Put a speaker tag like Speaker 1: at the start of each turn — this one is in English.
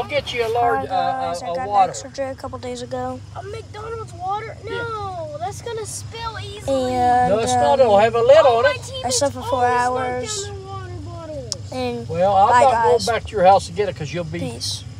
Speaker 1: I'll get you a large uh,
Speaker 2: guys,
Speaker 1: uh,
Speaker 2: I
Speaker 1: a
Speaker 2: got
Speaker 1: water.
Speaker 2: an drink a couple days ago,
Speaker 3: A McDonald's water? No, that's gonna spill easily.
Speaker 2: and
Speaker 1: No, it's not. It'll um, have a lid on it.
Speaker 3: I
Speaker 2: slept for four hours.
Speaker 3: water
Speaker 2: and
Speaker 1: Well, I'm not
Speaker 2: guys.
Speaker 1: going back to your house to get it because you'll be
Speaker 2: peace.